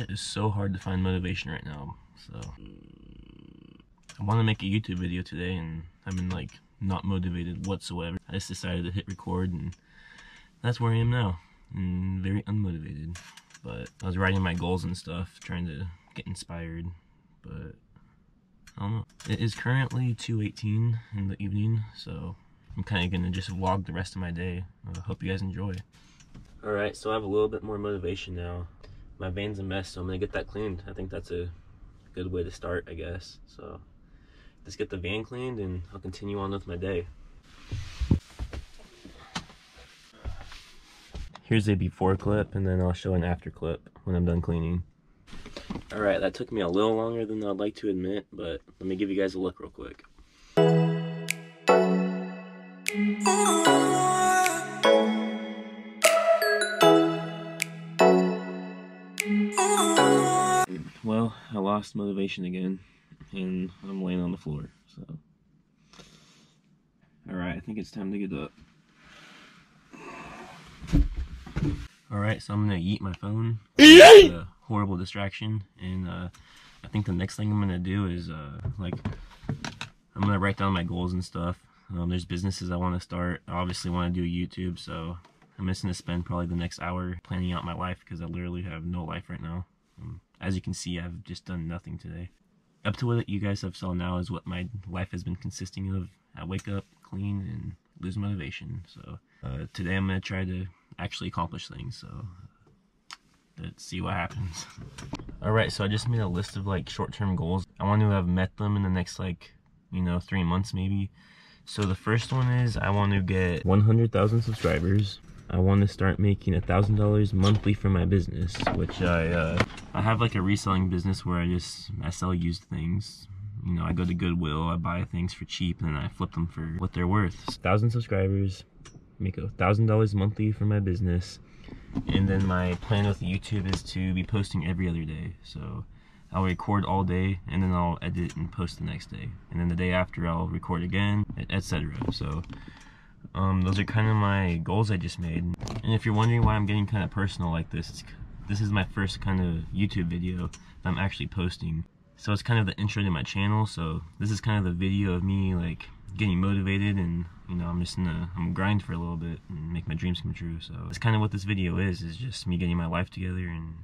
It is so hard to find motivation right now, so I want to make a YouTube video today and I've been like not motivated whatsoever. I just decided to hit record and that's where I am now. And very unmotivated. But I was writing my goals and stuff, trying to get inspired, but I don't know. It is currently 2.18 in the evening, so I'm kind of going to just vlog the rest of my day. I uh, hope you guys enjoy. Alright, so I have a little bit more motivation now. My van's a mess, so I'm to get that cleaned. I think that's a good way to start, I guess. So let's get the van cleaned and I'll continue on with my day. Here's a before clip and then I'll show an after clip when I'm done cleaning. Alright, that took me a little longer than I'd like to admit, but let me give you guys a look real quick. Lost motivation again, and I'm laying on the floor, so. Alright, I think it's time to get up. Alright, so I'm gonna eat my phone. a horrible distraction, and uh, I think the next thing I'm gonna do is, uh, like, I'm gonna write down my goals and stuff. Um, there's businesses I want to start. I obviously want to do YouTube, so I'm just gonna spend probably the next hour planning out my life because I literally have no life right now. Um, as you can see, I've just done nothing today. Up to what you guys have saw now is what my life has been consisting of. I wake up, clean, and lose motivation. So uh, today I'm gonna try to actually accomplish things. So let's see what happens. All right, so I just made a list of like short-term goals. I want to have met them in the next like, you know, three months maybe. So the first one is I want to get 100,000 subscribers. I want to start making a thousand dollars monthly for my business, which I uh, I have like a reselling business where I just I sell used things. You know, I go to Goodwill, I buy things for cheap, and I flip them for what they're worth. Thousand subscribers, make a thousand dollars monthly for my business, and then my plan with YouTube is to be posting every other day. So I'll record all day and then I'll edit and post the next day. And then the day after I'll record again, etc. So um, those are kind of my goals I just made. And if you're wondering why I'm getting kind of personal like this, this is my first kind of YouTube video that I'm actually posting. So it's kind of the intro to my channel. So this is kind of the video of me like getting motivated and you know I'm just gonna I'm grind for a little bit and make my dreams come true. So it's kind of what this video is is just me getting my life together and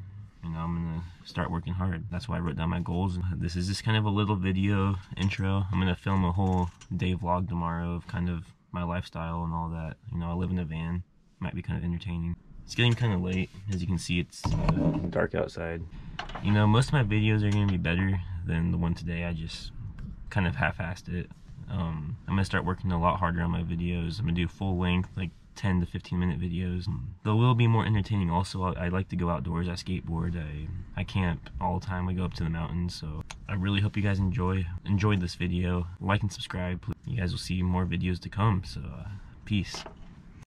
you know I'm gonna start working hard. That's why I wrote down my goals. And this is just kind of a little video intro. I'm gonna film a whole day vlog tomorrow of kind of my lifestyle and all that. You know, I live in a van. Might be kind of entertaining. It's getting kind of late. As you can see, it's uh, dark outside. You know, most of my videos are going to be better than the one today. I just kind of half-assed it. Um, I'm going to start working a lot harder on my videos. I'm going to do full length, like 10 to 15 minute videos. They will be more entertaining also. I, I, like to go outdoors, I skateboard, I, I camp all the time. I go up to the mountains, so I really hope you guys enjoy enjoyed this video. Like and subscribe. You guys will see more videos to come, so uh, peace.